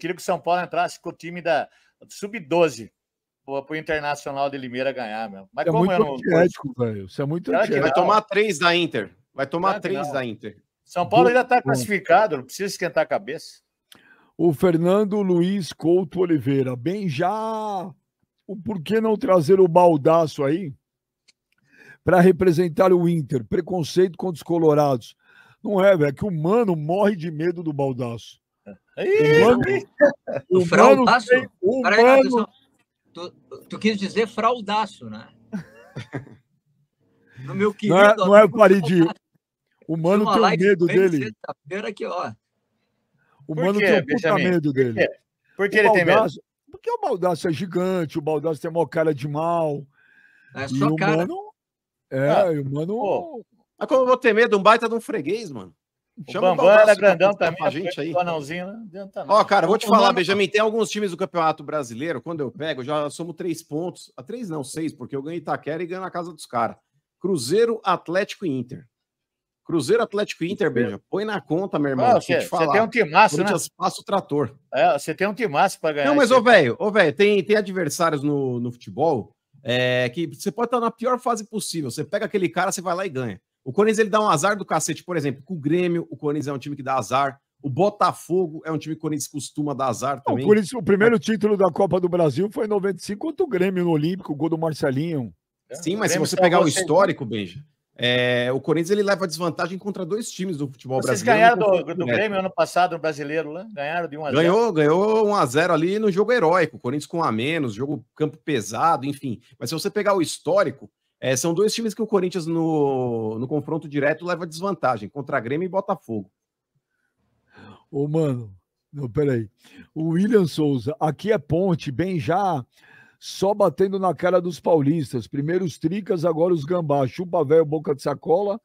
queria que o São Paulo entrasse com o time da Sub-12 para o Internacional de Limeira ganhar, meu. Mas é como muito antiético, velho. Isso é muito antiético. Vai tomar três da Inter. Vai tomar três da Inter. São Paulo ainda está classificado, não precisa esquentar a cabeça. O Fernando Luiz Couto Oliveira, bem já. O por que não trazer o baldaço aí para representar o Inter? Preconceito contra os colorados. Não é, velho, é que o mano morre de medo do baldaço. O mano, o, o fraudaço? Tem, o mano... tu, tu quis dizer fraudaço, né? No meu querido, não é, não é Paridi. O mano tem um medo dele. Aqui, ó. O mano tem um puta medo dele. Por que ele tem medo? Porque o Baldaço é gigante, o Baldaço tem uma cara de mal. É só cara. Mano, é, ah, o mano. Pô, mas como eu vou ter medo? Um baita de um freguês, mano. Chama o Bambam era grandão também, a gente aí. Anãozinho, né? Ó, cara, vou te falar, Benjamin, tem alguns times do Campeonato Brasileiro, quando eu pego, já somos três pontos. A três não, seis, porque eu ganho Itaquera e ganho na casa dos caras. Cruzeiro, Atlético e Inter. Cruzeiro, Atlético e Inter, Benja. Põe na conta, meu irmão. você, você tem um timaço, né? Passa o trator. É, você tem um timaço para ganhar. Não, mas, ô, velho, ô, velho, tem, tem adversários no, no futebol é, que você pode estar na pior fase possível. Você pega aquele cara, você vai lá e ganha. O Corinthians ele dá um azar do cacete, por exemplo, com o Grêmio, o Corinthians é um time que dá azar. O Botafogo é um time que o Corinthians costuma dar azar também. O, o primeiro título da Copa do Brasil foi em 95 contra o Grêmio no Olímpico, o gol do Marcelinho. Sim, mas se você pegar o histórico, Benja, é, o Corinthians ele leva desvantagem contra dois times do futebol Vocês brasileiro. Vocês ganharam do, do Grêmio ano passado no brasileiro lá? Ganharam de 1 a 0 Ganhou, ganhou 1 a 0 ali no jogo heróico. O Corinthians com um a menos, jogo campo pesado, enfim. Mas se você pegar o histórico, é, são dois times que o Corinthians no, no confronto direto leva desvantagem, contra Grêmio e Botafogo. Ô, mano, não, peraí. O William Souza, aqui é ponte, bem já só batendo na cara dos paulistas. Primeiro os tricas, agora os gambás. Chupa velho, boca de sacola,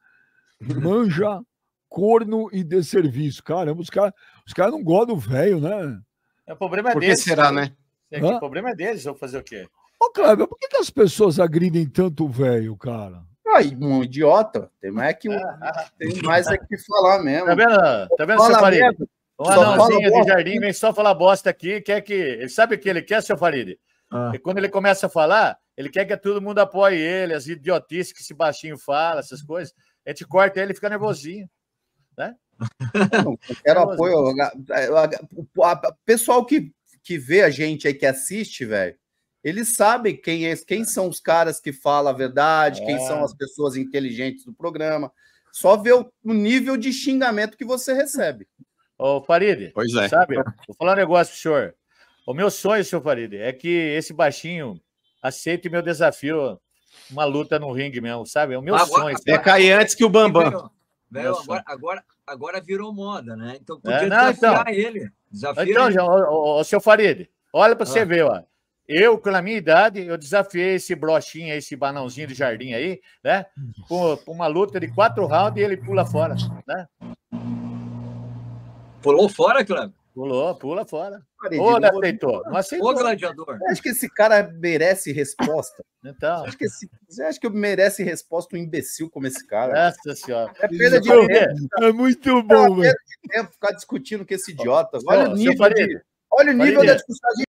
manja, corno e desserviço. Caramba, os caras os cara não gostam do velho, né? É, o problema é Por que deles. será, né? É o problema é deles, vou fazer o quê? Ô, Cleber, por que, que as pessoas agridem tanto o velho, cara? Ai, um idiota. Tem mais que, tem mais é que falar mesmo. Tá vendo, tá vendo seu Farid? Um anãozinho de jardim vem só falar bosta aqui, quer que. Ele sabe o que ele quer, seu Farid? Ah. E quando ele começa a falar, ele quer que todo mundo apoie ele, as idiotices que esse baixinho fala, essas coisas. A gente corta ele e fica nervosinho. Né? Não, quero apoio. O pessoal que, que vê a gente aí, que assiste, velho, eles sabem quem, é, quem são os caras que falam a verdade, é. quem são as pessoas inteligentes do programa. Só vê o, o nível de xingamento que você recebe. Ô, Farid, pois é. sabe? Vou falar um negócio pro senhor. O meu sonho, senhor Farid, é que esse baixinho aceite meu desafio, uma luta no ringue mesmo, sabe? É o meu agora, sonho. é cair antes que o Bambam. Velho, agora, agora, agora virou moda, né? Então podia é, não, desafiar então, ele. Desafia então, ele. o, o, o seu Farid, olha para ah. você ver, ó. Eu, com a minha idade, eu desafiei esse brochinho, esse banãozinho de jardim aí, né? Por, por uma luta de quatro rounds e ele pula fora, né? Pulou fora, Cleber? Pulou, pula fora. Ou não aceitou? Não aceitou. Ô, gladiador. Acho que esse cara merece resposta. Então. Acho que esse, você acha que merece resposta um imbecil como esse cara? Nossa senhora. É perda de tempo. É muito bom, velho. É perda de tempo ficar discutindo com esse idiota. Olha o nível, de, olha o nível da discussão.